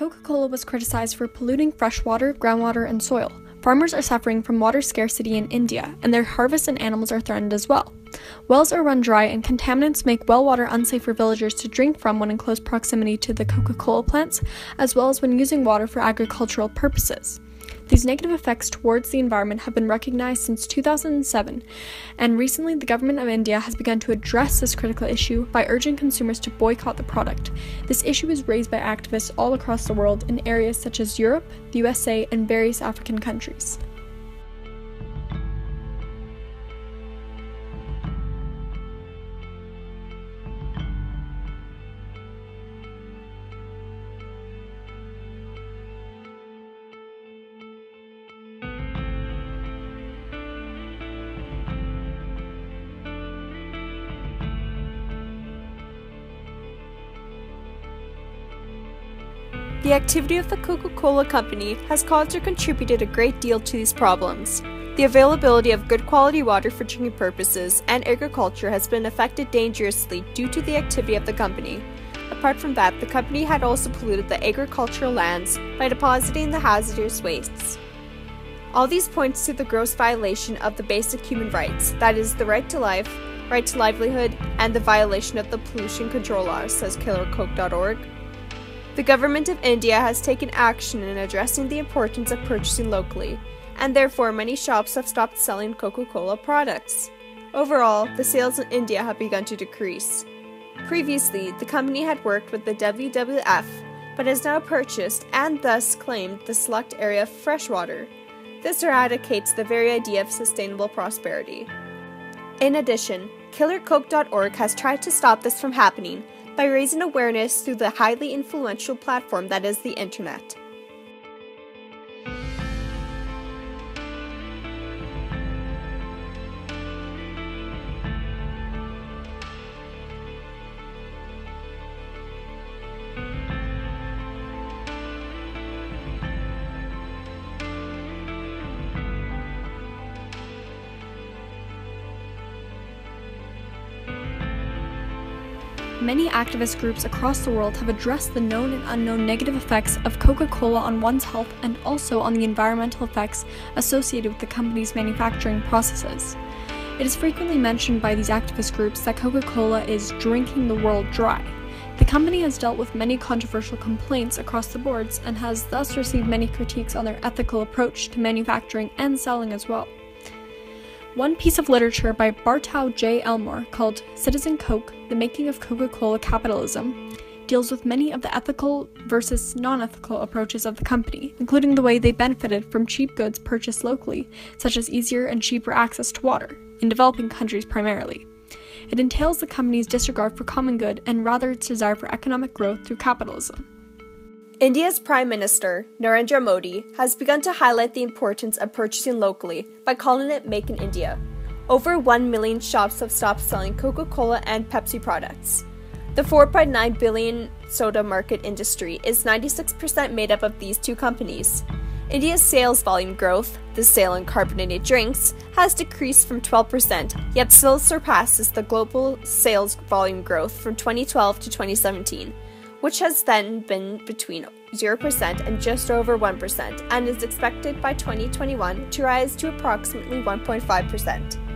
Coca Cola was criticized for polluting fresh water, groundwater, and soil. Farmers are suffering from water scarcity in India, and their harvests and animals are threatened as well. Wells are run dry, and contaminants make well water unsafe for villagers to drink from when in close proximity to the Coca Cola plants, as well as when using water for agricultural purposes. These negative effects towards the environment have been recognized since 2007, and recently the government of India has begun to address this critical issue by urging consumers to boycott the product. This issue is raised by activists all across the world in areas such as Europe, the USA, and various African countries. The activity of the Coca Cola Company has caused or contributed a great deal to these problems. The availability of good quality water for drinking purposes and agriculture has been affected dangerously due to the activity of the company. Apart from that, the company had also polluted the agricultural lands by depositing the hazardous wastes. All these points to the gross violation of the basic human rights, that is, the right to life, right to livelihood, and the violation of the pollution control laws, says KillerCoke.org. The government of India has taken action in addressing the importance of purchasing locally, and therefore many shops have stopped selling Coca Cola products. Overall, the sales in India have begun to decrease. Previously, the company had worked with the WWF, but has now purchased and thus claimed the select area of freshwater. This eradicates the very idea of sustainable prosperity. In addition, KillerCoke.org has tried to stop this from happening by raising awareness through the highly influential platform that is the Internet. Many activist groups across the world have addressed the known and unknown negative effects of Coca Cola on one's health and also on the environmental effects associated with the company's manufacturing processes. It is frequently mentioned by these activist groups that Coca Cola is drinking the world dry. The company has dealt with many controversial complaints across the boards and has thus received many critiques on their ethical approach to manufacturing and selling as well. One piece of literature by Bartow J. Elmore called Citizen Coke The Making of Coca Cola Capitalism deals with many of the ethical versus non ethical approaches of the company, including the way they benefited from cheap goods purchased locally, such as easier and cheaper access to water, in developing countries primarily. It entails the company's disregard for common good and rather its desire for economic growth through capitalism. India's Prime Minister, Narendra Modi, has begun to highlight the importance of purchasing locally by calling it Make in India. Over 1 million shops have stopped selling Coca Cola and Pepsi products. The 4.9 billion soda market industry is 96% made up of these two companies. India's sales volume growth, the sale in carbonated drinks, has decreased from 12%, yet still surpasses the global sales volume growth from 2012 to 2017 which has then been between 0% and just over 1%, and is expected by 2021 to rise to approximately 1.5%.